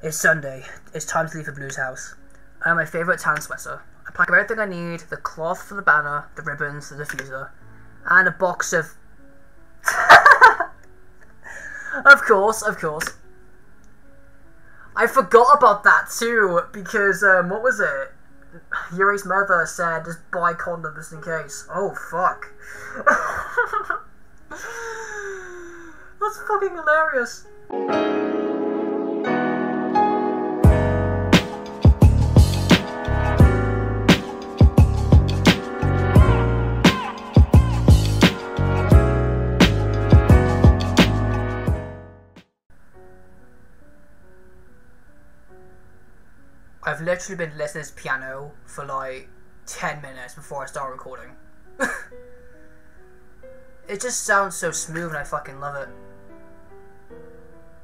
It's Sunday. It's time to leave the Blues house. I have my favourite tan sweater. I pack everything I need the cloth for the banner, the ribbons, the diffuser, and a box of. of course, of course. I forgot about that too, because, um, what was it? Yuri's mother said just buy condoms in case. Oh, fuck. That's fucking hilarious. I've literally been listening to piano for like 10 minutes before I start recording. it just sounds so smooth and I fucking love it.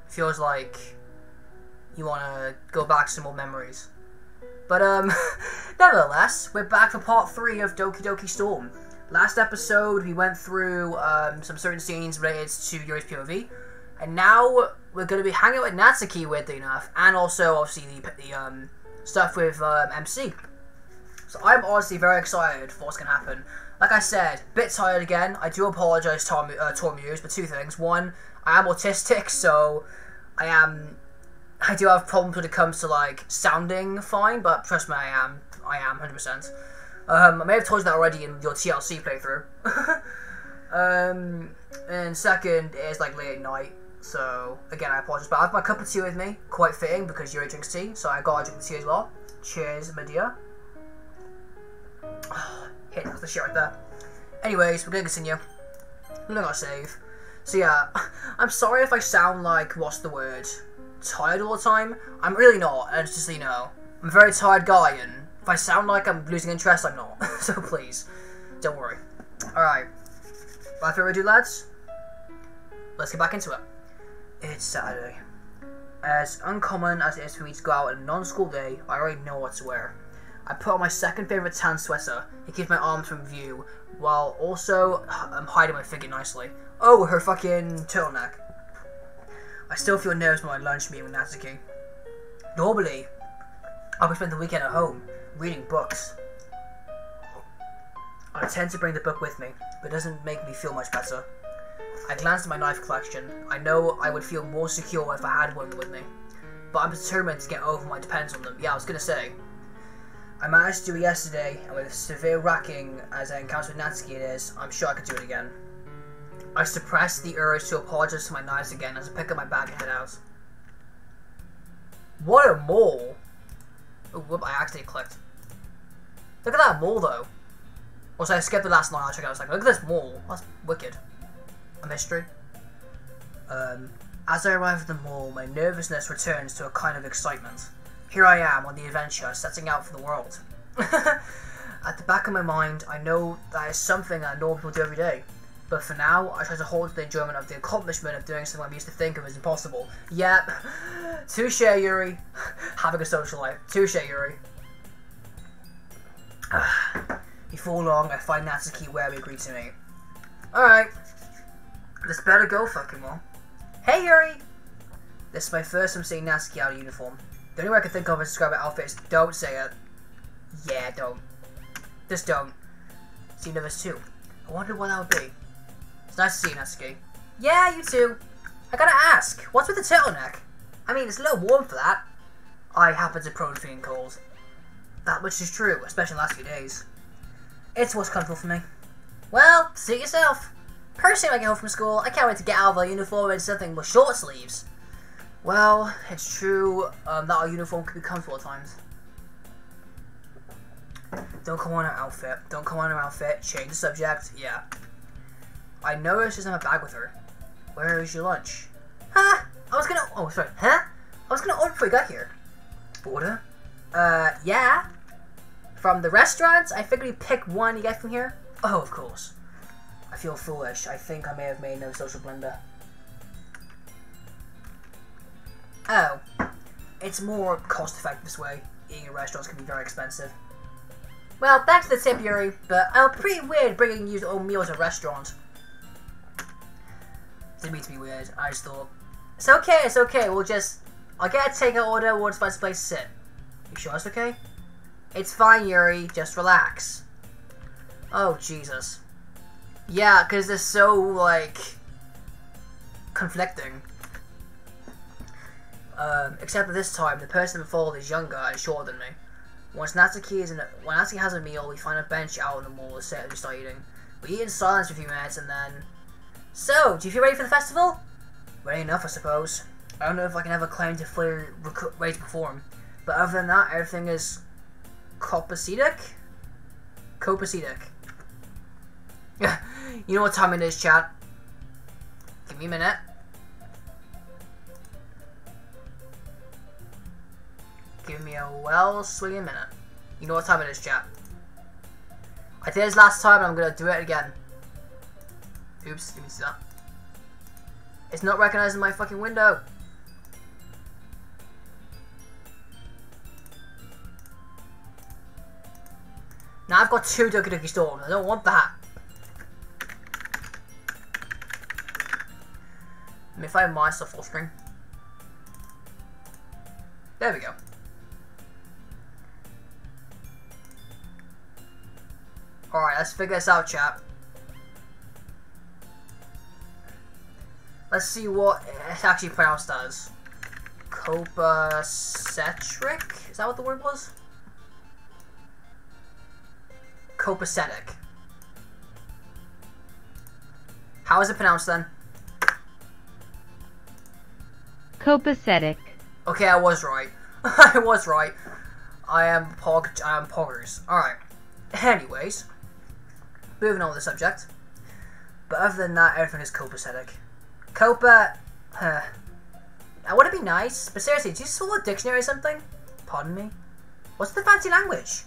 Feels like you want to go back to some old memories. But, um, nevertheless, we're back for part 3 of Doki Doki Storm. Last episode, we went through um, some certain scenes related to Yuri's POV. And now we're going to be hanging out with Natsuki, weirdly enough, and also, obviously, the, the um, stuff with um, MC. So I'm honestly very excited for what's going to happen. Like I said, bit tired again. I do apologise to uh, Tor Muse, but two things. One, I am autistic, so I am. I do have problems when it comes to like sounding fine, but trust me, I am. I am 100%. Um, I may have told you that already in your TLC playthrough. um, and second is like late at night, so again, I apologize. But I have my cup of tea with me, quite fitting because Yuri drinks tea, so I gotta drink the tea as well. Cheers, my dear. hit the shit right there. Anyways, we're gonna continue. We're gonna save. So yeah, I'm sorry if I sound like what's the word, tired all the time. I'm really not. And just so you know, I'm a very tired guy, and if I sound like I'm losing interest, I'm not. so please, don't worry. All right. Without further ado, lads, let's get back into it. It's Saturday. As uncommon as it is for me to go out on a non-school day, I already know what to wear. I put on my second favourite tan sweater. It keeps my arms from view, while also I'm hiding my figure nicely. Oh, her fucking turtleneck. I still feel nervous about my lunch meeting with Natsuki. Normally, I would spend the weekend at home, reading books. I tend to bring the book with me, but it doesn't make me feel much better. I glanced at my knife collection. I know I would feel more secure if I had one with me. But I'm determined to get over my dependence on them. Yeah, I was gonna say. I managed to do it yesterday, and with severe racking as I encountered Natsuki it is, I'm sure I could do it again. I suppressed the urge to apologize to my knives again as I pick up my bag and head out. What a mole! Oh, whoop, I accidentally clicked. Look at that mole though. Also, I skipped the last line I checked out. I was like, look at this mole. That's wicked a mystery. Um, as I arrive at the mall, my nervousness returns to a kind of excitement. Here I am on the adventure, setting out for the world. at the back of my mind, I know that is something that normal people do every day. But for now, I try to hold the enjoyment of the accomplishment of doing something I used to think of as impossible. Yep. Touche, Yuri. Having a social life. Touche, Yuri. Before long, I find Natsuki where we agreed to meet. Alright. This better go fucking well. Hey Yuri! This is my first time seeing Natsuki out of uniform. The only way I can think of to describe her outfit is don't say it. Yeah, don't. Just don't. See nervous too. I wonder what that would be. It's nice to see you, Natsuki. Yeah, you too. I gotta ask, what's with the turtleneck? I mean, it's a little warm for that. I happen to prone feeling cold. That much is true, especially in the last few days. It's what's comfortable for me. Well, suit yourself. Personally, when I get home from school, I can't wait to get out of our uniform and something with short sleeves. Well, it's true um, that our uniform can be comfortable at times. Don't come on our outfit. Don't come on our outfit. Change the subject. Yeah. I noticed she's in a bag with her. Where is your lunch? Huh? I was gonna. Oh, sorry. Huh? I was gonna order before you got here. Order? Uh, yeah. From the restaurants, I figured you pick one you get from here. Oh, of course. I feel foolish. I think I may have made no social blunder. Oh. It's more cost effective this way. Eating at restaurants can be very expensive. Well, thanks to the tip, Yuri, but I'm pretty weird bringing you own meals at a restaurant. Didn't mean to be weird. I just thought, it's okay, it's okay. We'll just I'll get a takeout order once my place to sit. You sure it's okay? It's fine, Yuri. Just relax. Oh, Jesus. Yeah, because they're so, like, conflicting. Um, except for this time, the person involved is younger and shorter than me. Once Natsuki is in a, when Natsuki has a meal, we find a bench out on the wall to sit and start eating. We eat in silence for a few minutes and then... So, do you feel ready for the festival? Ready enough, I suppose. I don't know if I can ever claim to fully ready to perform. But other than that, everything is copacetic? Copacetic. you know what time it is, chat? Give me a minute. Give me a well swinging minute. You know what time it is, chat. I did this last time and I'm gonna do it again. Oops, didn't see that. It's not recognizing my fucking window. Now I've got two Doki Doki Storms. I don't want that. Let me find my stuff full screen. There we go. Alright, let's figure this out, chap. Let's see what it actually pronounced as. Copacetric? Is that what the word was? Copacetic. How is it pronounced then? Copacetic. Okay, I was right. I was right. I am pog. I am poggers. All right. Anyways, moving on with the subject. But other than that, everything is copacetic. Copa. Huh. Now, would it be nice? But seriously, do you spell a dictionary or something? Pardon me. What's the fancy language?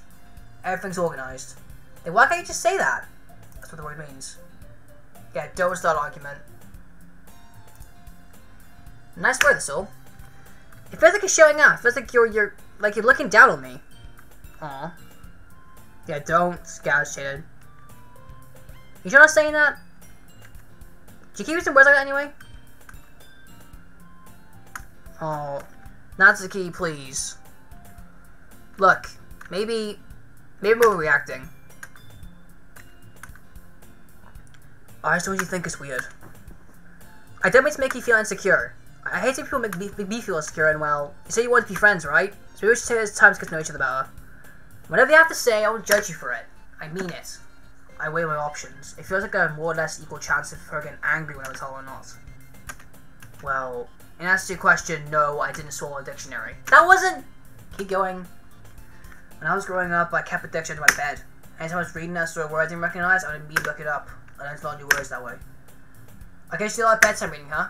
Everything's organized. Then why can't you just say that? That's what the word means. Yeah, don't start argument. Nice word, this all. It feels like you're showing off. It feels like you're you're like you're looking down on me. Aw. Yeah, don't scout shaded. You sure not saying that? Do you keep using words like that anyway? Oh, Natsuki, please. Look, maybe, maybe we're reacting. I just don't you think it's weird. I don't mean to make you feel insecure. I hate when people make me, feel insecure and well, you say you want to be friends, right? So we should take time to get to know each other better. Whatever you have to say, I won't judge you for it. I mean it. I weigh my options. It feels like a more or less equal chance of her getting angry when I was tell her not. Well, in answer to your question, no, I didn't swallow a dictionary. That wasn't... Keep going. When I was growing up, I kept a dictionary in my bed. Anytime I was reading a story word I didn't recognize, I would immediately look it up. I learned new words that way. I guess you like bedtime reading, huh?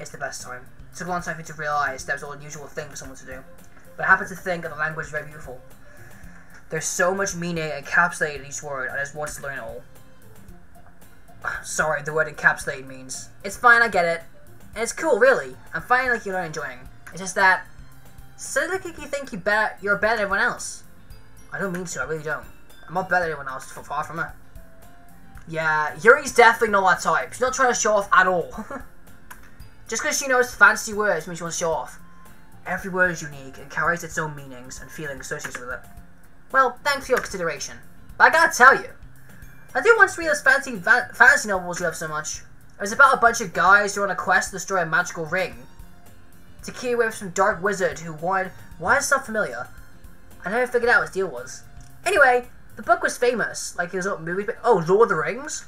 It's the best time. It took a long time for me to realise that was an unusual thing for someone to do. But I happen to think that the language is very beautiful. There's so much meaning encapsulated in each word, I just want to learn it all. Sorry, the word encapsulated means. It's fine, I get it. And it's cool, really. I'm finding like you're not enjoying. It's just that so like you think you better, you're better than everyone else. I don't mean to, I really don't. I'm not better than everyone else, far from it. Yeah, Yuri's definitely not that type. She's not trying to show off at all. Just because she knows fancy words means she wants to show off. Every word is unique and carries its own meanings and feelings associated with it. Well, thanks for your consideration. But I gotta tell you, I do once read those fancy fantasy novels you love so much. It was about a bunch of guys who are on a quest to destroy a magical ring. To keep away from some dark wizard who wanted... Why is stuff familiar? I never figured out what his deal was. Anyway, the book was famous. Like, it was a movie... Oh, Lord of the Rings?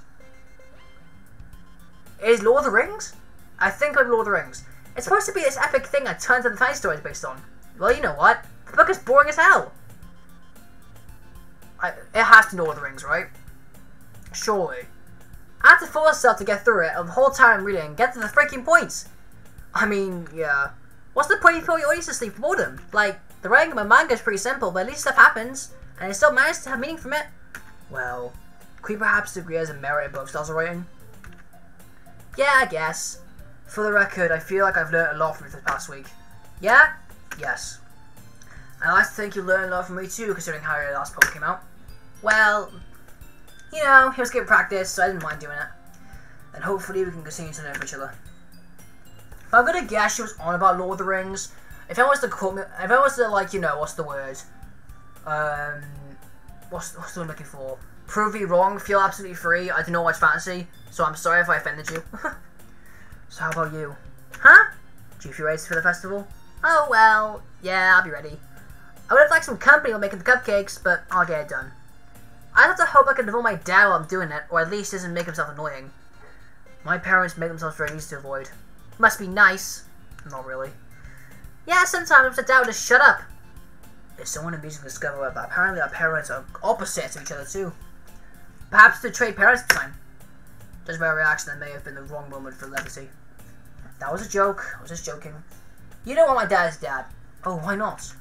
Is Lord of the Rings? I think of Lord of the Rings. It's supposed to be this epic thing that tons of the fantasy stories based on. Well, you know what? The book is boring as hell. I, it has to know Lord of the Rings, right? Surely. I had to force myself to get through it the whole time reading, get to the freaking points. I mean, yeah. What's the point if you audience to sleep boredom? Like, the writing of a manga is pretty simple, but at least stuff happens, and I still managed to have meaning from it. Well, could you perhaps agree as a merit in both styles of writing? Yeah, I guess. For the record, I feel like I've learned a lot from this past week. Yeah? Yes. I like to think you learned a lot from me too, considering how your last poem came out. Well, you know, it was good practice, so I didn't mind doing it. And hopefully we can continue to learn from each other. But I'm gonna guess she was on about Lord of the Rings, if I was to quote me, if I was to like, you know, what's the word? Um, what's what's the word I'm looking for? Prove me wrong. Feel absolutely free. I do not watch fantasy, so I'm sorry if I offended you. so how about you? Huh? Do you feel ready for the festival? Oh well, yeah, I'll be ready. I would have liked some company while making the cupcakes, but I'll get it done. I'd have to hope I can devote my dad while I'm doing it, or at least doesn't make himself annoying. My parents make themselves very easy to avoid. Must be nice. Not really. Yeah, sometimes I doubt just shut up. There's someone amusing to discover that apparently our parents are opposites of each other too. Perhaps to trade parents time. Just a reaction that may have been the wrong moment for levity. That was a joke. I was just joking. You don't want my dad's dad. Oh, why not?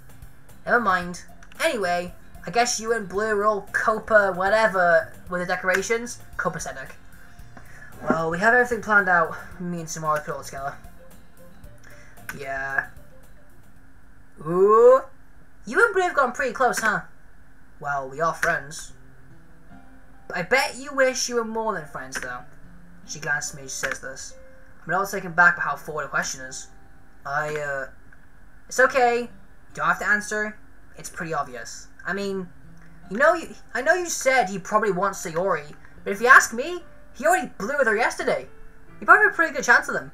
Never mind. Anyway, I guess you and Blue are all Copa whatever with the decorations. Copa Copacetic. Well, we have everything planned out. Me and Samara put it all together. Yeah. Ooh. You and Blue have gotten pretty close, huh? Well, we are friends. I bet you wish you were more than friends, though. She glances at me as she says this. I'm not taken back by how forward the question is. I, uh... It's okay. You don't have to answer. It's pretty obvious. I mean, you know, you, I know you said he probably wants Sayori, but if you ask me, he already blew with her yesterday. You probably have a pretty good chance of them.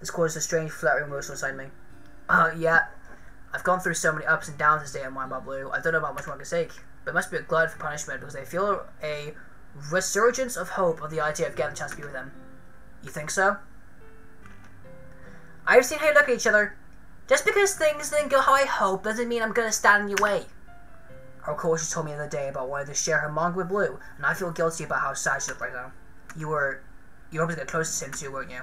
This caused a strange fluttering motion inside me. Uh, yeah. I've gone through so many ups and downs this day in Mind Blue, I don't know about much more I can say. But it must be a glut for punishment because I feel a resurgence of hope of the idea of getting a chance to be with them. You think so? I've seen how you look at each other. Just because things didn't go how I hope doesn't mean I'm gonna stand in your way. Of course, she told me the other day about wanting to share her manga with Blue, and I feel guilty about how sad she looked right now. You were, you were hoping to get close to him too, weren't you?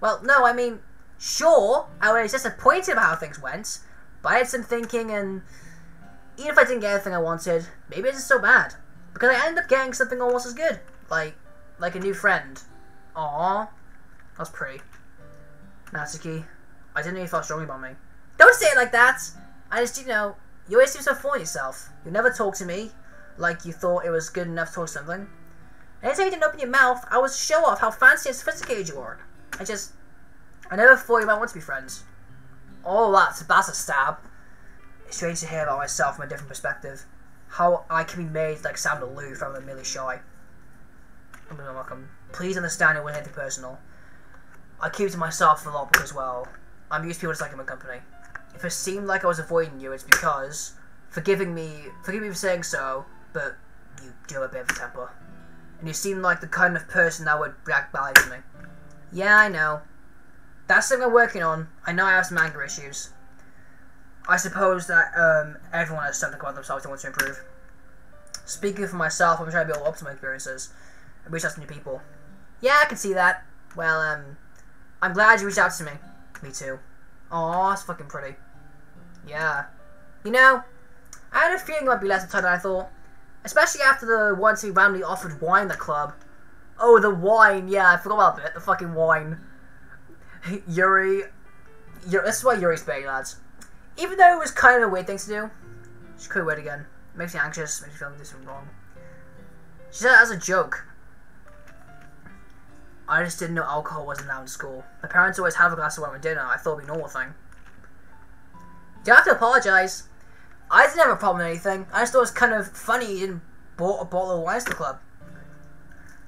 Well, no, I mean, sure, I was disappointed about how things went, but I had some thinking, and even if I didn't get everything I wanted, maybe it isn't so bad. Because I ended up getting something almost as good. Like, like a new friend. Aww. That's pretty. Natsuki, I didn't know you felt strongly about me. Don't say it like that! I just, you know, you always seem so full of yourself. You never talk to me like you thought it was good enough to talk something. Anytime you didn't open your mouth, I was show off how fancy and sophisticated you are. I just, I never thought you might want to be friends. Oh, that's, that's a stab. It's strange to hear about myself from a different perspective. How I can be made like sound aloof rather than merely shy. I'm. Please understand it wasn't anything personal. I keep to myself a lot because, well, I'm used to people disliking my company. If it seemed like I was avoiding you, it's because forgiving me, forgive me for saying so, but you do have a bit of a temper, and you seem like the kind of person that would to me. Yeah, I know. That's something I'm working on. I know I have some anger issues. I suppose that um, everyone has something about themselves they want to improve. Speaking for myself, I'm trying to build up to my experiences and reach out to new people. Yeah, I can see that. Well, um, I'm glad you reached out to me. Me too. Aw, it's fucking pretty. Yeah. You know, I had a feeling it might be less uptight than I thought. Especially after the once he randomly offered wine at the club. Oh, the wine. Yeah, I forgot about that. The fucking wine. Yuri. Yuri. This is why Yuri's big, lads. Even though it was kind of a weird thing to do, she could wait again. Makes me anxious, makes me feel like there's something wrong. She said it as a joke. I just didn't know alcohol wasn't allowed in school. My parents always have a glass of wine with dinner. I thought it'd be a normal thing. You don't have to apologize. I didn't have a problem with anything. I just thought it was kind of funny you didn't bought a bottle of wine to the club.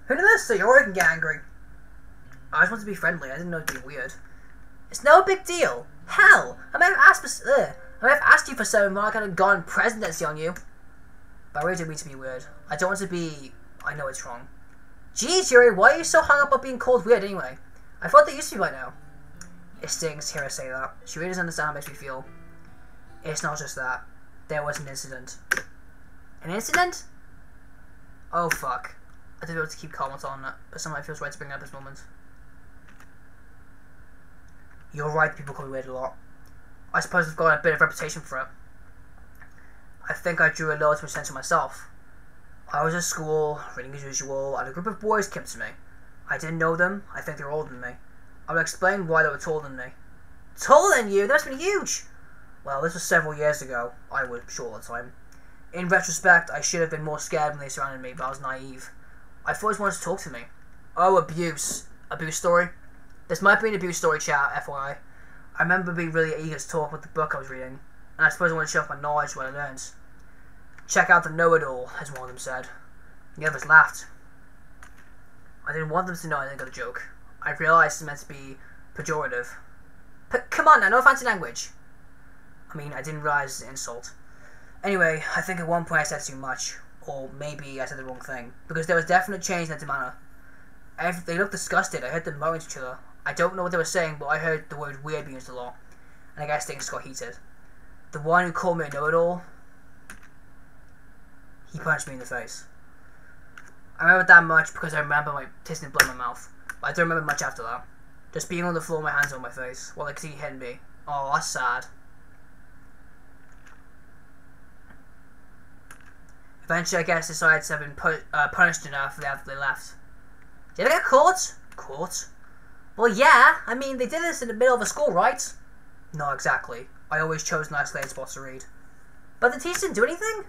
Who knew this? So you already can get angry. I just wanted to be friendly. I didn't know it'd be weird. It's no big deal. Hell, I may have asked for, ugh, I may have asked you for something when I could have gone presidency on you. But I really didn't mean to be weird. I don't want to be. I know it's wrong. Geez, Yuri, why are you so hung up on being called weird anyway? I thought they used to be by now. It stings her say that. She really doesn't understand how it makes me feel. It's not just that. There was an incident. An incident? Oh fuck. I didn't be able to keep comment on it, but somehow it feels right to bring up this moment. You're right, people call me weird a lot. I suppose I've got a bit of reputation for it. I think I drew a little too much attention myself. I was at school, reading as usual, and a group of boys came to me. I didn't know them, I think they're older than me. I will explain why they were taller than me. Taller than you? That's been huge! Well, this was several years ago. I was sure at the time. In retrospect, I should have been more scared when they surrounded me, but I was naive. I thought they wanted to talk to me. Oh, abuse. Abuse story? This might be an abuse story chat, FYI. I remember being really eager to talk about the book I was reading, and I suppose I wanted to show off my knowledge what I learned. Check out the know-it-all, as one of them said. The others laughed. I didn't want them to know I didn't got a joke. I realized it's meant to be pejorative. But come on now, no fancy language. I mean, I didn't realize it's an insult. Anyway, I think at one point I said too much, or maybe I said the wrong thing, because there was definite change in their demeanor. Every- They looked disgusted. I heard them to each other. I don't know what they were saying, but I heard the word weird being used a lot, and I guess things got heated. The one who called me a know-it-all, he punched me in the face. I remember that much because I remember my tasting blood in my mouth. But I don't remember much after that. Just being on the floor, my hands on my face, while I could see he hitting me. Oh, that's sad. Eventually, I guess decided to have been uh, punished enough after they left. Did I get caught? Caught? Well, yeah. I mean, they did this in the middle of a school, right? Not exactly. I always chose nice lane spots to read. But the teacher didn't do anything?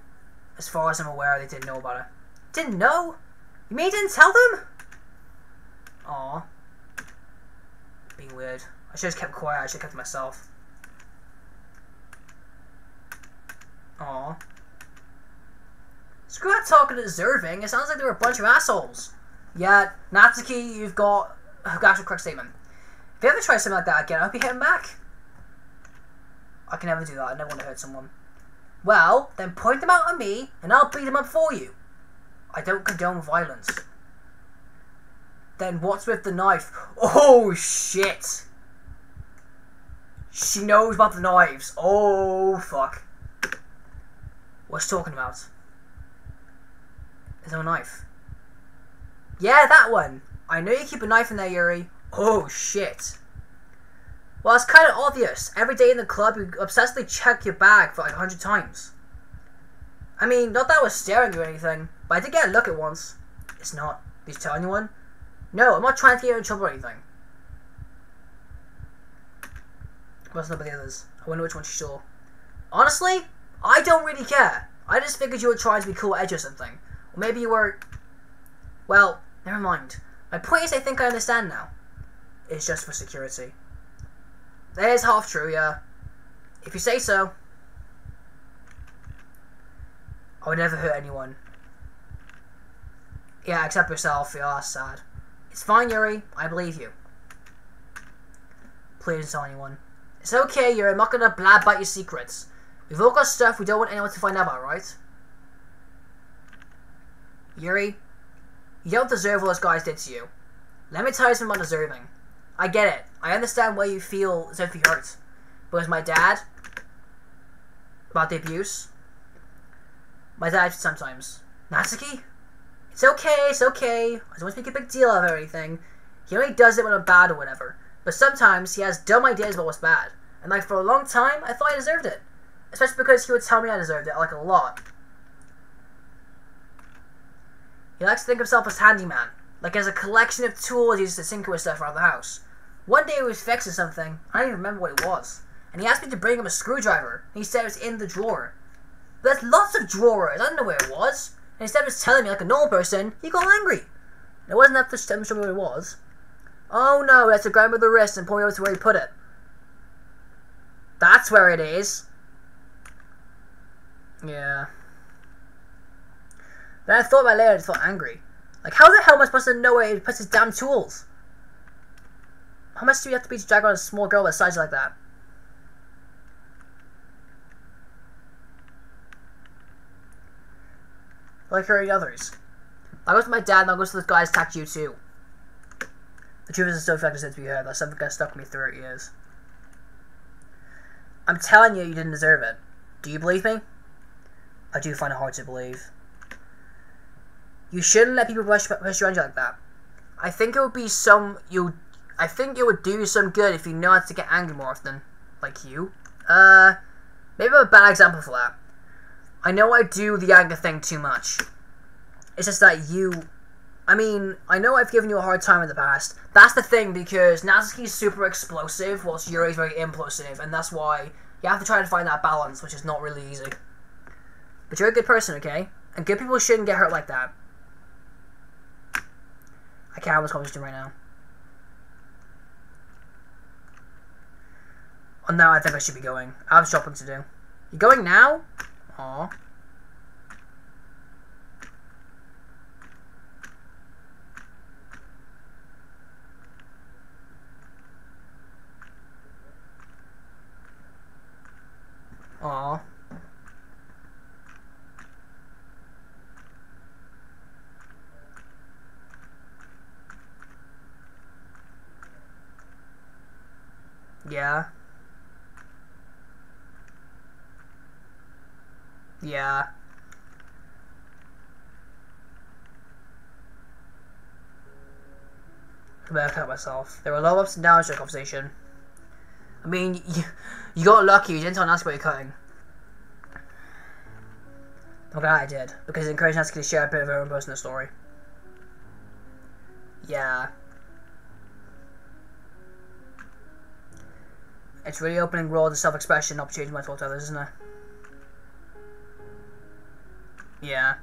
As far as I'm aware, they didn't know about it. Didn't know? You mean you didn't tell them? Aw. Being weird. I should have kept quiet. I should have kept to myself. Aw. Screw that talking to deserving. It sounds like they were a bunch of assholes. Yeah, Natsuki, you've got a actual correct statement. If you ever try something like that again, I'll be hitting back. I can never do that. I never want to hurt someone. Well, then point them out at me, and I'll beat them up for you. I don't condone violence. Then what's with the knife? Oh shit! She knows about the knives. Oh fuck. What's she talking about? Is there a knife? Yeah, that one. I know you keep a knife in there, Yuri. Oh shit. Well, it's kind of obvious. Every day in the club, you obsessively check your bag for like a hundred times. I mean, not that I was staring or anything, but I did get a look at once. It's not. Did you tell anyone? No, I'm not trying to get you in trouble or anything. What's up with the others? I wonder which one she saw. Honestly, I don't really care. I just figured you were trying to be cool edge or something. Or maybe you were... Well, never mind. My point is I think I understand now. It's just for security. That is half true, yeah. If you say so. I would never hurt anyone. Yeah, except yourself. Yeah, that's sad. It's fine, Yuri. I believe you. Please don't tell anyone. It's okay, Yuri. I'm not gonna blab about your secrets. We've all got stuff we don't want anyone to find out about, right? Yuri, you don't deserve what those guys did to you. Let me tell you something about deserving. I get it. I understand why you feel as hurts. as my dad, about the abuse, my dad sometimes. Natsuki? It's okay, it's okay. I don't want to make a big deal of everything. He only does it when I'm bad or whatever. But sometimes he has dumb ideas about what's bad. And like for a long time, I thought I deserved it. Especially because he would tell me I deserved it, like a lot. He likes to think of himself as handyman, like as a collection of tools he uses to tinker with stuff around the house. One day he was fixing something, I don't even remember what it was, and he asked me to bring him a screwdriver. He said it was in the drawer. There's lots of drawers, I don't know where it was. And instead of just telling me like a normal person, he got angry. It wasn't enough to tell me where it was. Oh no, that's to grab me the wrist and point me over to where he put it. That's where it is. Yeah. Then I thought about it later, I just felt angry. Like, how the hell am I supposed to know where he puts his damn tools? How much do you have to be to drag on a small girl that size like that? Like hurting others. I goes to my dad and I goes to this guy's attacked you too. The truth is, so effective to be heard. That's something that stuck with me throughout years. I'm telling you, you didn't deserve it. Do you believe me? I do find it hard to believe. You shouldn't let people push you around you like that. I think it would be some you. I think it would do you some good if you know how to get angry more often, like you. Uh, maybe I'm a bad example for that. I know I do the anger thing too much. It's just that you. I mean, I know I've given you a hard time in the past. That's the thing because Natsuki's super explosive, whilst Yuri's very implosive, and that's why you have to try to find that balance, which is not really easy. But you're a good person, okay? And good people shouldn't get hurt like that. I can't have this conversation right now. Oh, no, I think I should be going. I have shopping to do. You going now? Aw. Aw. Yeah. Yeah. I better cut myself. There were a lot of ups and downs to the conversation. I mean, you, you got lucky. You didn't tell Natsuki what you're cutting. I'm glad I did, because it encouraged Natsuki to share a bit of her own personal story. Yeah. It's really opening world of self-expression and opportunity to to others, isn't it? Yeah.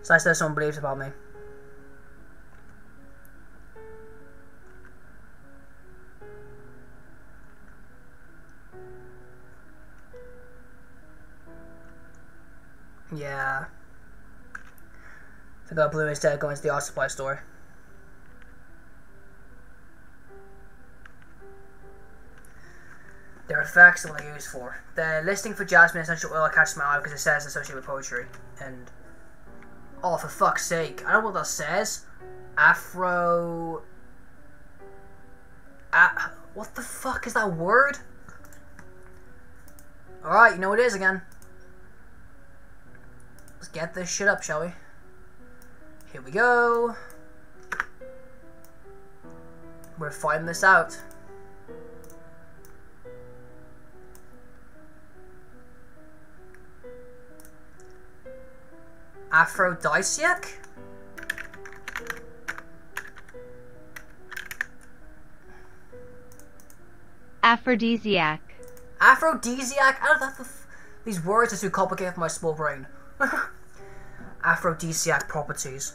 It's nice that someone believes about me. Yeah. I got blue instead of going to the art supply store. Effects and what they're used for. The listing for jasmine essential oil catches my eye because it says associated with poetry. And oh, for fuck's sake, I don't know what that says. Afro. A- what the fuck is that word? Alright, you know what it is again. Let's get this shit up, shall we? Here we go. We're finding this out. Aphrodisiac? Aphrodisiac. Aphrodisiac? I don't know. These words are too complicated for my small brain. Aphrodisiac properties.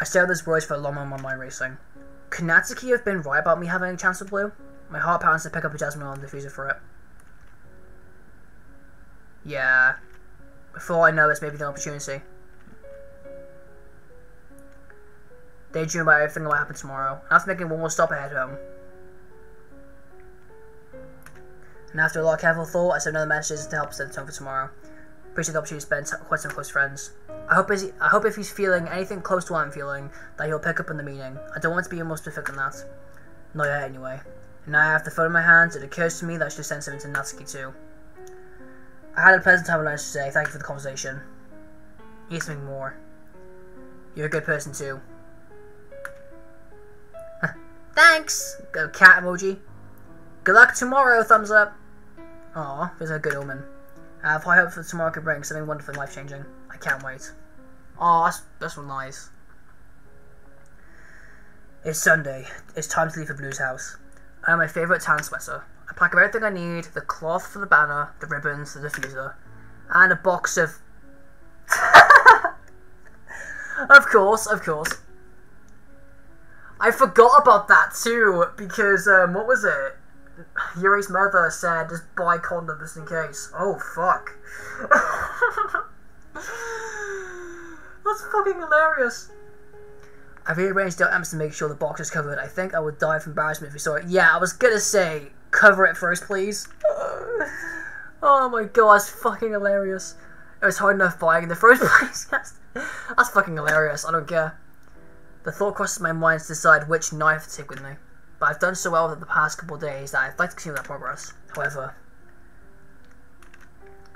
I stared at these words for a long moment, my mind racing. Could Natsuki have been right about me having a chance with blue? My heart pounds to pick up a jasmine on the diffuser for it. Yeah. Before I know this maybe the opportunity. Daydream about everything that will happen tomorrow. And after making one more stop ahead home. And after a lot of careful thought, I sent another message to help set the tone for tomorrow. Appreciate the opportunity to spend quite some close friends. I hope, is I hope if he's feeling anything close to what I'm feeling, that he'll pick up on the meaning. I don't want to be more specific than that. Not yet, anyway. And now I have the phone in my hands, it occurs to me that I should send something to Natsuki too. I had a pleasant time at lunch today, thank you for the conversation. Need something more. You're a good person too. Thanks! Go cat emoji. Good luck tomorrow, thumbs up. Aw, there's a good omen. I have high hopes that tomorrow could bring something wonderful and life changing. I can't wait. Aw, that's, that's real nice. It's Sunday. It's time to leave for Blue's house. I have my favourite tan sweater. I pack everything I need the cloth for the banner, the ribbons, the diffuser, and a box of. of course, of course. I forgot about that too, because, um, what was it? Yuri's mother said just buy condoms just in case. Oh, fuck. That's fucking hilarious. I've rearranged out Emerson to make sure the box is covered. I think I would die of embarrassment if we saw it. Yeah, I was gonna say, cover it first, please. oh my god, that's fucking hilarious. It was hard enough buying in the first place. that's, that's fucking hilarious. I don't care. The thought crosses my mind to decide which knife to take with me. But I've done so well it the past couple days that I'd like to continue that progress. However,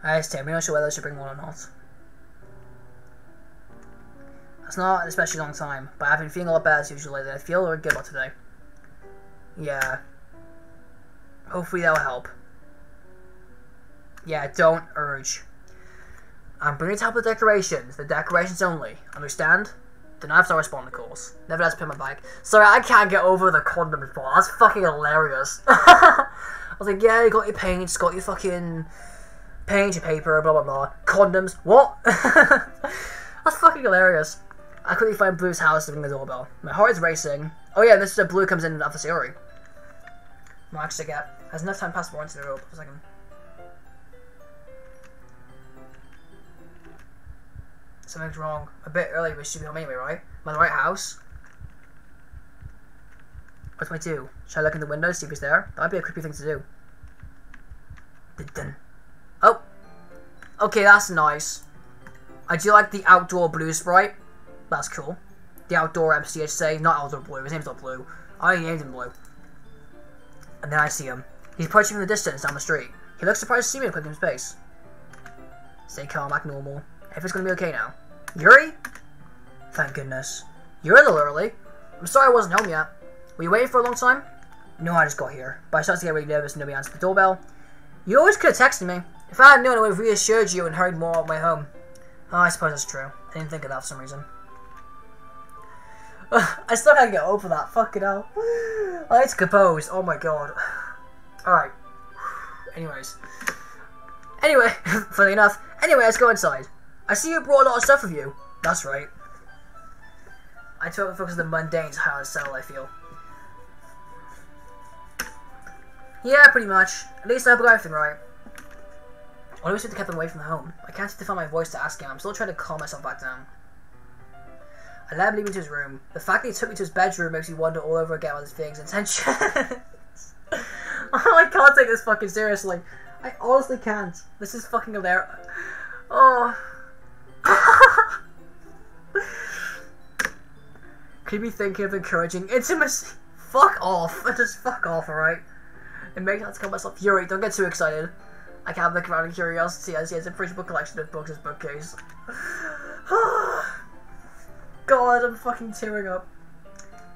I hesitate. I'm not sure whether I should bring one or not. It's not an especially long time, but I've been feeling a lot better as usual lately. I feel really good about today. Yeah. Hopefully that'll help. Yeah, don't urge. I'm bringing to help the decorations. The decorations only. Understand? The knives are respond, of course. Never has put my bag. Sorry, I can't get over the condoms part. That's fucking hilarious. I was like, yeah, you got your paints, got your fucking paint, your paper, blah blah blah. Condoms, what? That's fucking hilarious. I quickly find Blue's house ring the doorbell. My heart is racing. Oh yeah, this is where Blue comes in after Sayori. Marks to get. Has enough time more into the rope for a second. Something's wrong. A bit early, we should be home anyway, right? Am I the right house? What do I do? Should I look in the window, see if he's there? That might be a creepy thing to do. Dun-dun. Oh! Okay, that's nice. I do like the outdoor blue sprite. That's cool. The outdoor MCHC, not outdoor blue. His name's not blue. I named him blue. And then I see him. He's approaching from the distance down the street. He looks surprised to see me in quick in space. Stay calm, act normal. Everything's gonna be okay now. Yuri? Thank goodness. You're a little early. I'm sorry I wasn't home yet. Were you waiting for a long time? No, I just got here. But I started to get really nervous and nobody answered the doorbell. You always could have texted me. If I had known, I would have reassured you and hurried more on my home. Oh, I suppose that's true. I didn't think of that for some reason. I still can't get over that. Fucking hell. I need to compose. Oh my god. Alright. Anyways. Anyway, funny enough. Anyway, let's go inside. I see you brought a lot of stuff with you. That's right. I try to focus on the mundane to how I settle, I feel. Yeah, pretty much. At least I got everything right. I always have to keep them away from the home. I can't seem to find my voice to ask him. I'm still trying to calm myself back down. I let him leave me to his room. The fact that he took me to his bedroom makes me wonder all over again what his feelings and intentions. I can't take this fucking seriously. I honestly can't. This is fucking hilarious. Oh. Could be thinking of encouraging intimacy? Fuck off. Just fuck off, alright? It makes sense to call myself Yuri. Don't get too excited. I can't look around in curiosity as he has a appreciable collection of books in his bookcase. God, I'm fucking tearing up.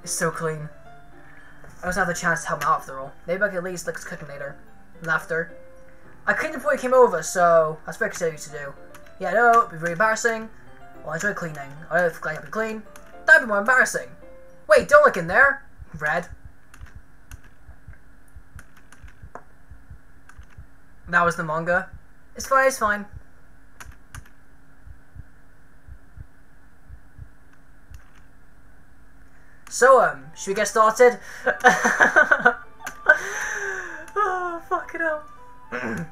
It's so clean. I also have the chance to help him out after all. Maybe I can at least look at cooking later. Laughter. I cleaned before he came over, so that's consider you to do. Yeah, no, it'd be very embarrassing. Well, I enjoy cleaning. I don't I can clean. That'd be more embarrassing. Wait, don't look in there. Red. That was the manga. It's fine, it's fine. So, um, should we get started? oh, fuck it up.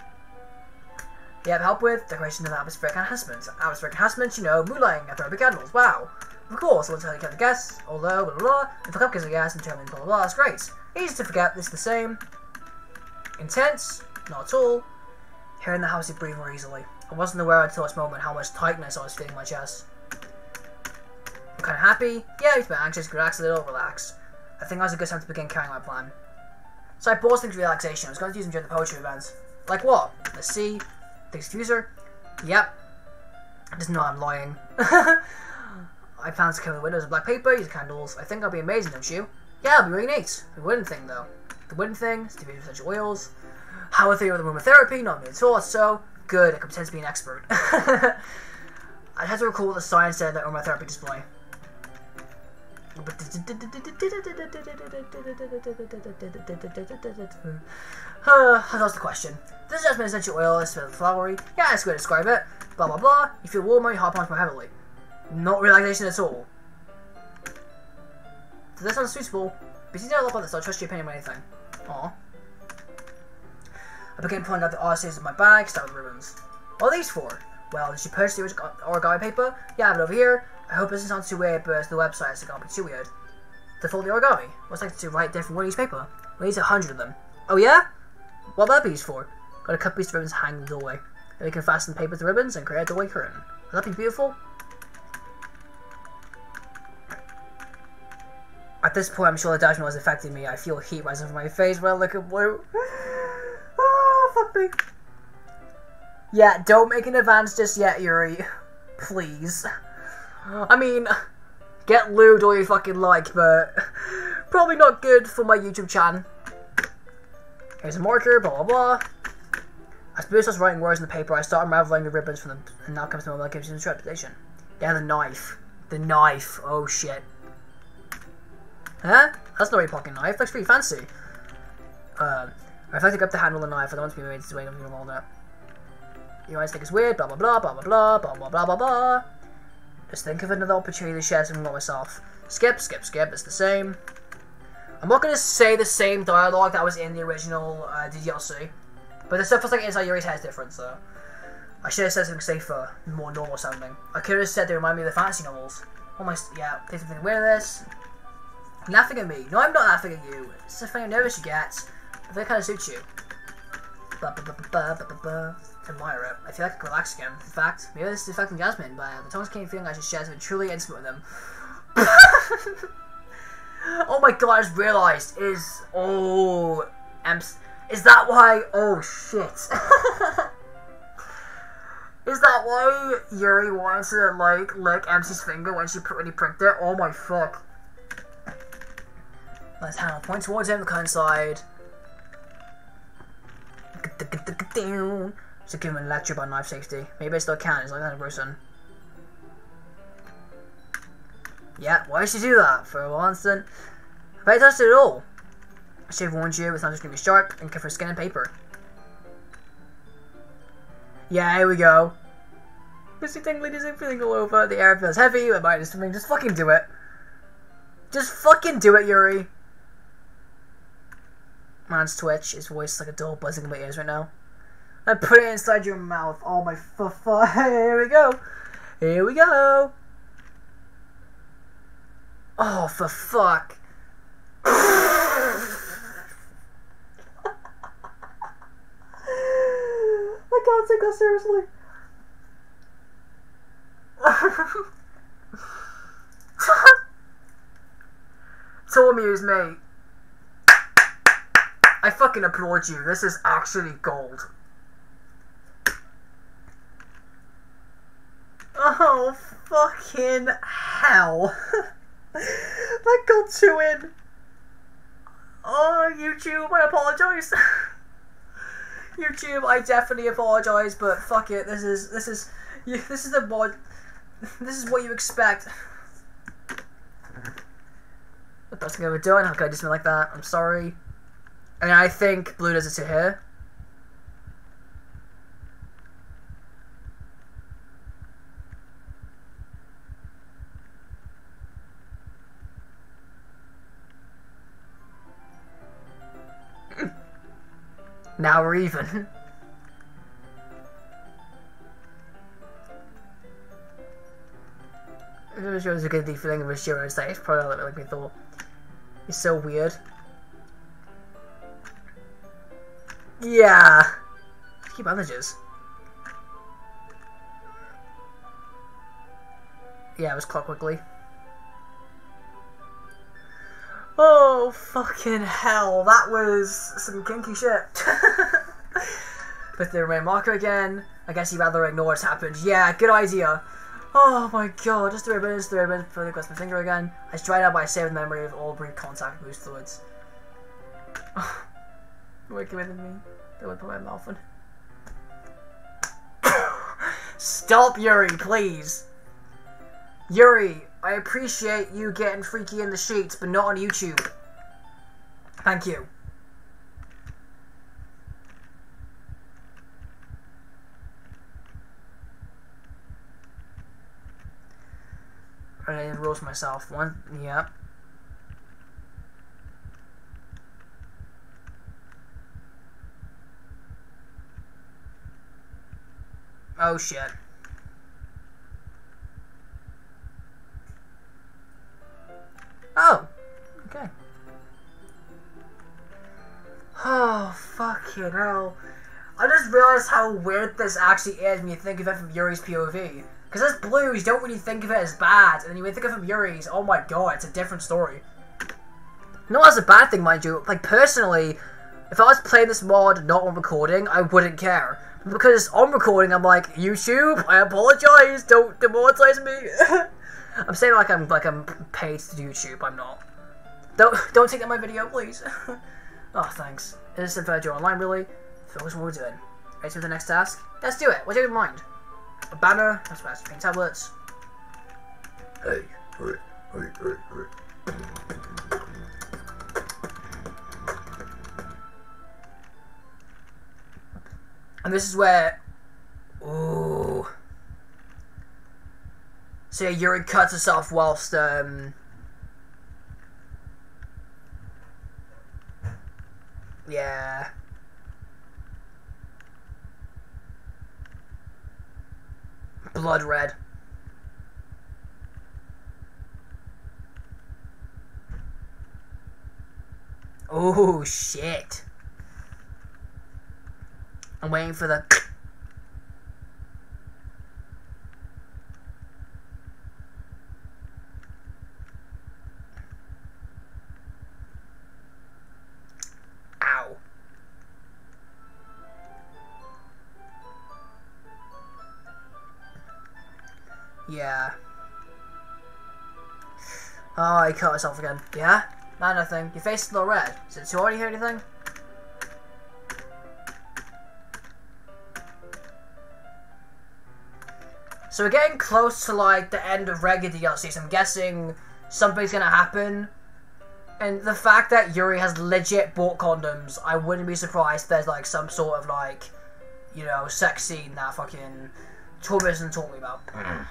yep, help with decoration of atmospheric enhancements. Atmospheric enhancements, you know, moonlighting, anthropic candles, wow. Of course, I want to tell you the guests, although, blah blah blah, and for cupcakes, I guess, and determine blah blah blah, it's great. Easy to forget, this is the same. Intense, not at all. Here in the house, you breathe more easily. I wasn't aware until this moment how much tightness I was feeling in my chest. Kind of happy. Yeah, he's been anxious, relax a little, relax. I think was a good time to begin carrying my plan. So I paused things relaxation. I was going to use them during the poetry events. Like what? Let's see. The excuser? Yep. Just know I'm lying. I plan to cover the windows with black paper, use candles. I think I'll be amazing, don't you? Yeah, it'll be really neat. The wooden thing, though. The wooden thing be essential oils. How a theory of the aromatherapy, not me at all, so good, I can pretend to be an expert. I had to recall what the sign said that aromatherapy display. Uh, that's the question. This is jasmine essential oil, it's smells flowery. Yeah, that's good to describe it. Blah blah blah. You feel warmer, you hop on more heavily. Not relaxation at all. Does that sound suitable? But you don't look like this, I'll trust your opinion on anything. Aw. I began pulling out the RCs in my bag, start with ribbons. What are these for? Well, did you purchase the origami paper? Yeah, I have it over here. I hope this isn't too weird, but the website, it can't be too weird. To fold the origami? What's like to write different one paper? We need a hundred of them. Oh yeah? What that be used for? Got a cut piece of ribbons hanging in the doorway. Then we can fasten paper to ribbons and create a doorway curtain. Would that be beautiful? At this point, I'm sure the judgment was affecting me. I feel heat rising from my face when I look at blue. oh, fuck me. Yeah, don't make an advance just yet, Yuri. Please. I mean, get lewd all you fucking like, but probably not good for my YouTube channel. Here's a marker, blah blah blah. As Boo starts writing words in the paper, I start unraveling the ribbons from them, and now comes the moment that gives you the reputation. Yeah, the knife. The knife. Oh shit. Huh? That's not a pocket knife. Looks pretty fancy. Uh, I reflected up the handle of the knife. I don't want to be made to wait on the walnut. You always think it's weird, blah blah blah, blah blah blah, blah blah blah blah blah. Just think of another opportunity to share something about myself. Skip, skip, skip. It's the same. I'm not gonna say the same dialogue that was in the original uh, DLC, but the stuff was like inside Yuri's head is different, so. I should have said something safer, more normal sounding. I could have said they remind me of the fantasy novels. Almost, yeah, take something aware of this. Laughing at me. No, I'm not laughing at you. It's the thing nervous you get. I think it kind of suits you. Ba. Admire. I feel like I can relax again. In fact, maybe this is affecting Jasmine, but uh, the tones came feeling I should share something truly intimate with them. oh my god, I just realised. Is. Oh. Ems. Is that why? Oh shit. Is that why Yuri wanted to like lick MC's finger when she when he pricked it? Oh my fuck. Let's hand point towards him, the kind side. A lecture about knife safety. Maybe I still can, it's like that person. Yeah, why did she do that? For a instant. I touched it at all. I should have warned you, it's not just gonna be sharp and cover skin and paper. Yeah, here we go. Missy tingly isn't feeling all over. The air feels heavy. My mind is swimming. Just fucking do it. Just fucking do it, Yuri. Man's twitch. His voice like a dull buzzing in my ears right now. I put it inside your mouth. Oh my fuck. Here we go. Here we go. Oh, for fuck. I can't take that seriously. to amuse me. I fucking applaud you. This is actually gold. Oh, fucking hell. that got two in. Oh, YouTube, I apologize. YouTube, I definitely apologize, but fuck it. This is this is this is the mod. This is what you expect. The best thing I've ever done. I something like that? I'm sorry. And I think Blue does it to her. now we're even. It was a good feeling of a state. It's probably like we thought. It's so weird. Yeah. Keep bandages. Yeah, it was quickly. Oh, fucking hell. That was some kinky shit. With the remain marker again. I guess you'd rather ignore what's happened. Yeah, good idea. Oh my god, just three minutes, three minutes before they cross my finger again. I dried out by saving memory of all brief contact with moves fluids. Working with me. They would put my mouth in. Stop, Yuri, please. Yuri, I appreciate you getting freaky in the sheets, but not on YouTube. Thank you. I roast myself. One, yep. Oh shit. Oh, okay. Oh, fucking hell. I just realized how weird this actually is when you think of it from Yuri's POV. Because as blues, you don't really think of it as bad, and then you think of it from Yuri's, oh my god, it's a different story. Not as a bad thing, mind you. Like, personally, if I was playing this mod not on recording, I wouldn't care. Because on recording, I'm like, YouTube, I apologize, don't demonetize me. I'm saying like I'm like I'm paid to YouTube. I'm not. Don't don't take that my video, please. oh, thanks. Is this Virgil Online really? Focus what we're doing. Ready for the next task? Let's do it. What's your mind? A banner. That's what fast. Paint tablets. Hey, hey, hey, hey, hey. And this is where. Ooh. So yeah, Yuri cuts off whilst um, Yeah. Blood red. Oh shit. I'm waiting for the Ow. Yeah. Oh, I cut myself again. Yeah? No, nothing. Your face is a little red. Is you already hear anything? So we're getting close to like the end of regular DLC, so I'm guessing something's gonna happen. And the fact that Yuri has legit bought condoms, I wouldn't be surprised if there's like some sort of like, you know, sex scene that fucking Torben doesn't talk me about. Mm.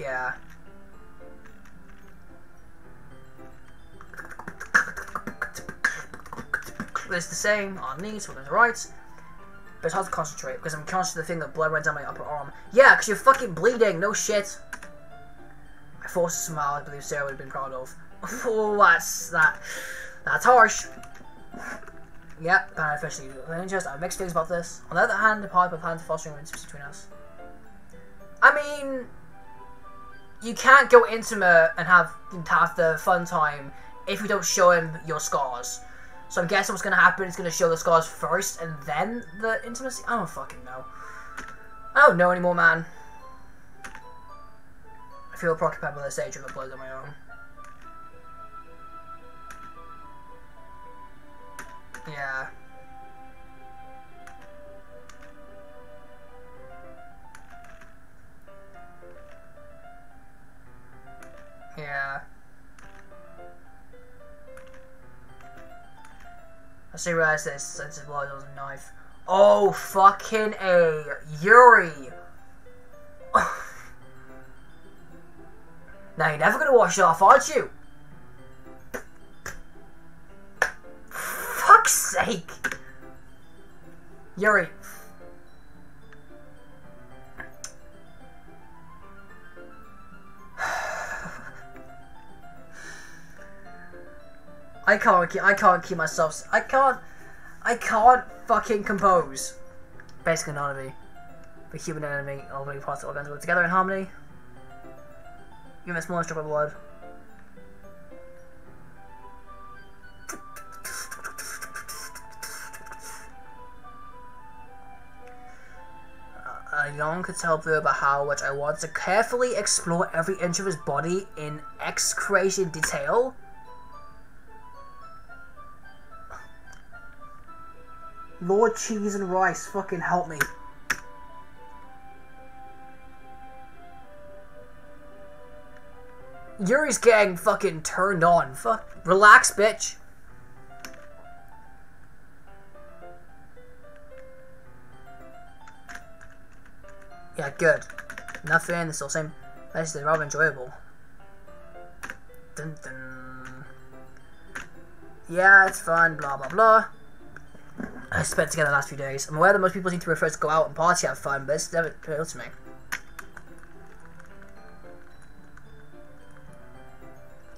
Yeah. It's the same on knees, when it's right. But it's hard to concentrate because I'm conscious of the thing that blood went down my upper arm. Yeah, because you're fucking bleeding, no shit. I forced a smile I believe Sarah would have been proud of. oh, that's that. That's harsh. Yep, but I officially just I have mixed feelings about this. On the other hand, the pipe of hand fostering intimacy between us. I mean, you can't go intimate and have have the fun time if you don't show him your scars. So I'm guessing what's gonna happen is gonna show the scars first and then the intimacy. I don't fucking know. I don't know anymore, man. I feel preoccupied by this age of blood on my own. Yeah. Yeah. I see realize this since his blood was a knife. Oh fucking a Yuri! now you're never gonna wash it off, aren't you? Fuck's sake! Yuri. I can't keep, I can't keep myself, I can't, I can't fucking compose. Basic anatomy. The human enemy, all the parts of organs work together in harmony. Even the smallest drop of blood. Uh, I long could tell Blue about how much I want to carefully explore every inch of his body in excruciating detail. Lord Cheese and Rice, fucking help me. Yuri's gang fucking turned on. Fuck. Relax, bitch. Yeah, good. Nothing, it's all same. This is rather enjoyable. Dun dun. Yeah, it's fun, blah blah blah. I spent together the last few days. I'm aware that most people seem to prefer to go out and party, have fun, but it's never appealed to me.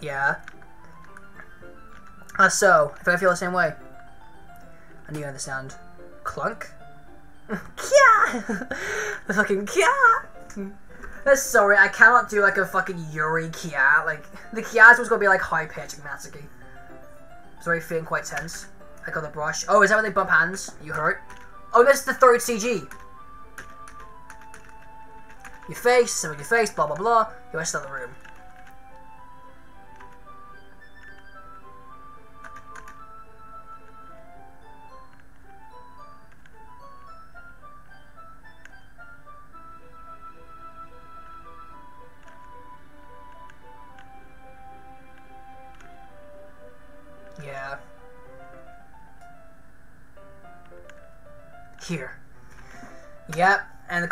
Yeah. Uh, so, if I feel the same way. I knew you understand. Clunk? Kya! the fucking Kya! Uh, Sorry, I cannot do like a fucking Yuri Kia. Like, the Kia's was gonna be like high pitched and Natsuki. Sorry, feeling quite tense. Got the brush. Oh, is that when they bump hands? You hurt? Oh, this is the third CG. Your face, some of your face, blah blah blah. You rest of the room.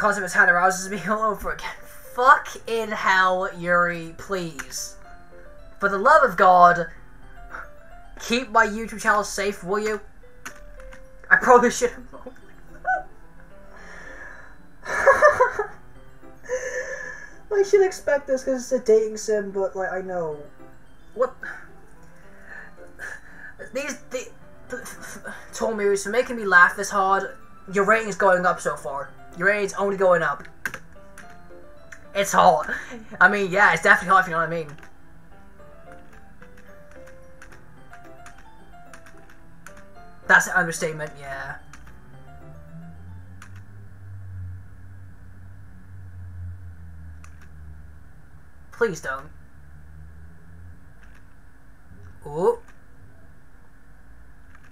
Concept of his hand arouses me all over again. Fuck in hell, Yuri, please. For the love of God, keep my YouTube channel safe, will you? I probably should have. I should expect this because it's a dating sim, but like I know what these the, Tomi's for making me laugh this hard. Your rating's going up so far. Your rating's only going up. It's hot. I mean, yeah, it's definitely hot if you know what I mean. That's an understatement, yeah. Please don't. Ooh.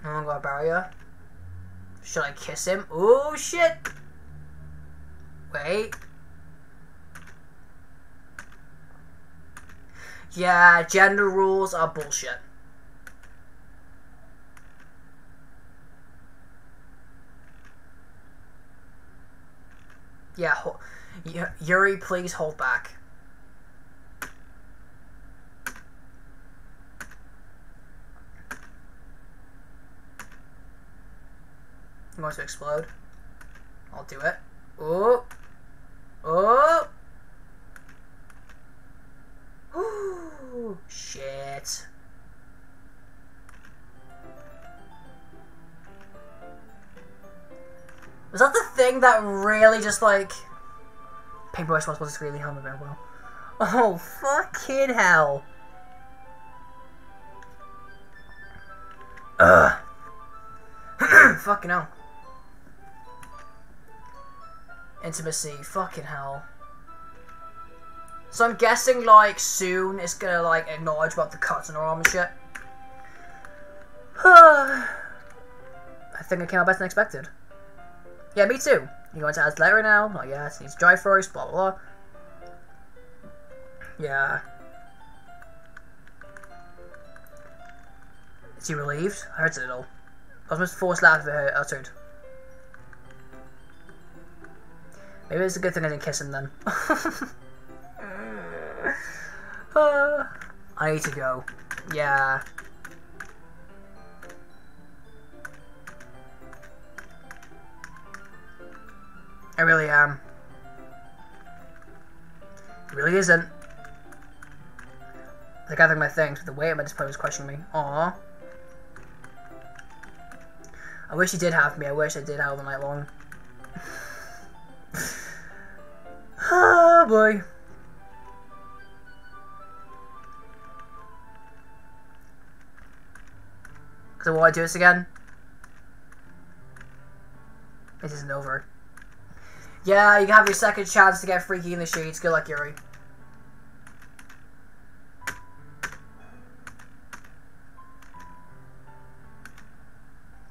I'm gonna go barrier. Should I kiss him? Oh shit! Wait. Yeah, gender rules are bullshit. Yeah, Yuri, please hold back. I'm going to explode. I'll do it. Oh! Oh! Ooh, shit. Was that the thing that really just like paintbrush was supposed to really help me very well? Oh fucking hell! Ugh. fucking hell. Intimacy, fucking hell. So I'm guessing like soon it's gonna like acknowledge about the cuts in her arm and shit. I think it came out better than expected. Yeah, me too. You going to add letter now? Not yet. It needs dry first. Blah blah blah. Yeah. Is he relieved? I heard it a little. I was most forced laugh I uttered. Maybe it's a good thing I didn't kiss him then. Uh, I need to go. Yeah. I really am. It really isn't. I gathering my things, but the way my display was questioning me. Aww. I wish he did have me. I wish I did have the night long. oh boy. So will I do this again? This isn't over. Yeah, you have your second chance to get freaky in the sheets. Good luck, Yuri.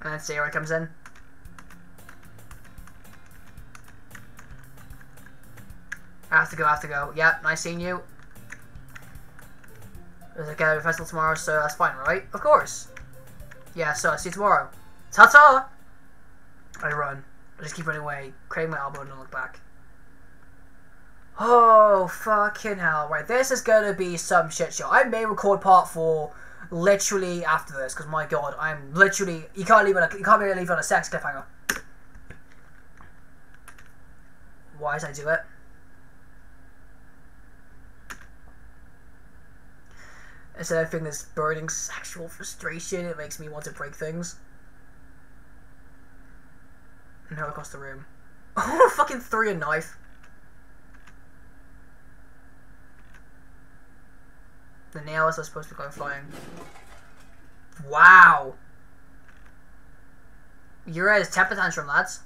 And then Sarah comes in. I have to go, I have to go. Yeah, nice seeing you. There's a gallery festival tomorrow, so that's fine, right? Of course. Yeah, so I'll see you tomorrow. Ta-ta! I run. I just keep running away, craning my elbow and don't look back. Oh, fucking hell. Right, this is gonna be some shit show. I may record part four literally after this, because my god, I'm literally... You can't leave it, you can't really leave on a sex cliffhanger. Why did I do it? Instead of feeling this burning sexual frustration, it makes me want to break things. And No, across the room. Oh, fucking threw a knife. The nails are supposed to go flying. Wow. You're at his temper tantrum, lads.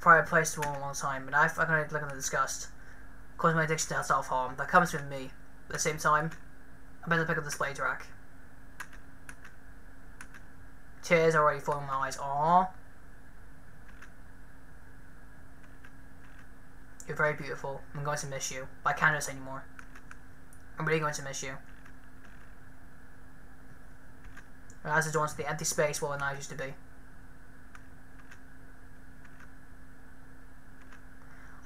Probably placed for a long time, but I had a look at the disgust. Cause my addiction to self harm. That comes with me. At the same time, I better pick up this blade rack. Tears already falling in my eyes. Aww. You're very beautiful. I'm going to miss you. But I can't do anymore. I'm really going to miss you. And as it joins the empty space where the night used to be.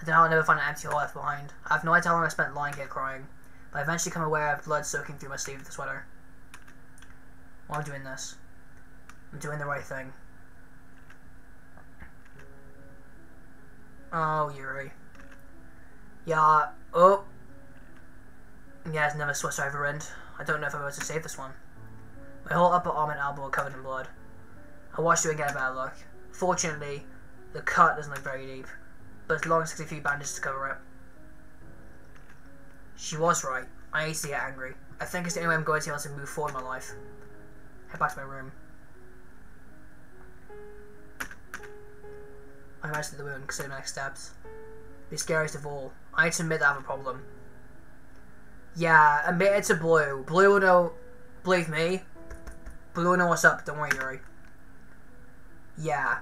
Don't know I'll never find an empty hole left behind. I have no idea how long I spent lying here crying, but I eventually become aware of blood soaking through my sleeve of the sweater. While I'm doing this, I'm doing the right thing. Oh, Yuri. Yeah, oh. Yeah, it's never Swiss over end. I don't know if I'm able to save this one. My whole upper arm and elbow are covered in blood. I watched you and get a better look. Fortunately, the cut doesn't look very deep, but it's long as 60 feet bandages to cover up. She was right. I need to get angry. I think it's the only way I'm going to be able to move forward in my life. Head back to my room. I'm imagine the wound, consider my next steps. The scariest of all. I need to admit that I have a problem. Yeah, admit it to Blue. Blue will know. Believe me. Blue will know what's up. Don't worry, Yuri. Yeah.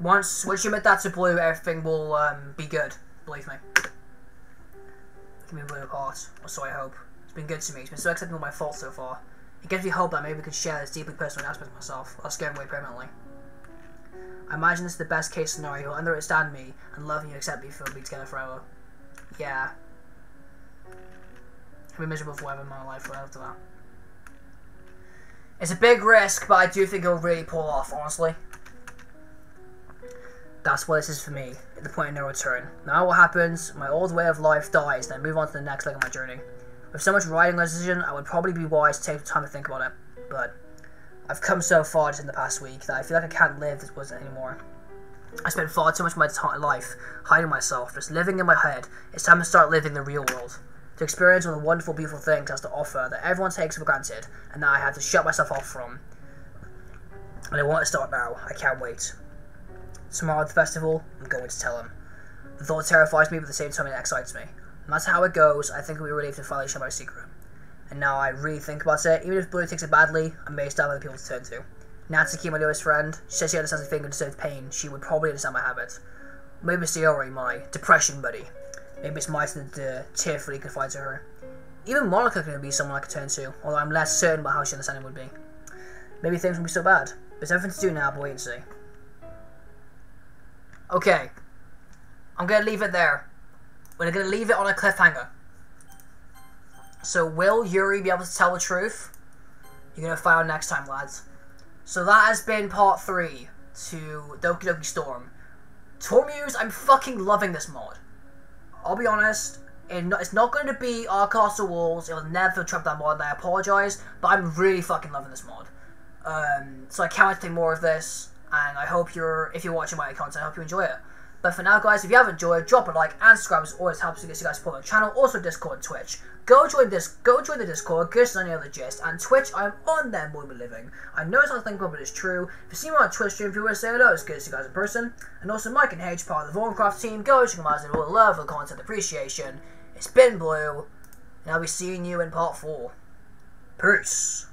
Once you admit that to Blue, everything will um, be good. Believe me. Give me Blue apart, or so I hope. It's been good to me. It's been so accepting of my faults so far. It gives me hope that maybe we can share this deeply personal aspect of myself. I'll scare away permanently. I imagine this is the best case scenario. He'll understand me and love you, accept me for we'll be together forever. Yeah. I'll be miserable forever in my life after that. It's a big risk, but I do think it'll really pull off, honestly. That's what this is for me, at the point of no return. Now what happens, my old way of life dies, then I move on to the next leg of my journey. With so much riding on this decision, I would probably be wise to take the time to think about it. But I've come so far just in the past week that I feel like I can't live this was anymore. I spent far too much of my time, life hiding myself, just living in my head. It's time to start living the real world. To experience all the wonderful, beautiful things has to offer that everyone takes for granted, and that I have to shut myself off from. And I want to start now. I can't wait. Tomorrow at the festival, I'm going to tell him. The thought terrifies me, but at the same time it excites me. No matter how it goes, I think it'll be relieved to finally share my secret. And now I really think about it, even if Blue takes it badly, I may still have other people to turn to. Natsuki, my newest friend, she says she understands a thing and deserves pain. She would probably understand my habits. Maybe it's Sayori, my depression buddy. Maybe it's my turn to tearfully confide to her. Even Monika could be someone I could turn to, although I'm less certain about how she understanding would be. Maybe things won't be so bad. There's everything to do now, but wait and see. Okay. I'm gonna leave it there. We're gonna leave it on a cliffhanger. So will Yuri be able to tell the truth? You're gonna find out next time, lads. So that has been part three to Doki Doki Storm. Tormuse, I'm fucking loving this mod. I'll be honest, it's not going to be our castle walls. It'll never trump that mod. I apologize, but I'm really fucking loving this mod. Um, so I can't wait to take more of this, and I hope you're, if you're watching my content, I hope you enjoy it. But for now, guys, if you have enjoyed, drop a like and subscribe. It always helps to get you guys support the channel. Also, Discord, and Twitch. Go join this. Go join the Discord. Give us any other gist. And Twitch, I'm on there more than living. I know it's not think but it's true. If you see me on Twitch stream, if you want to say hello, it's good to see you guys in person. And also, Mike and H, part of the Vorncraft team. Go check them out. All love, the content, appreciation. It's been Blue, and I'll be seeing you in part four. Peace.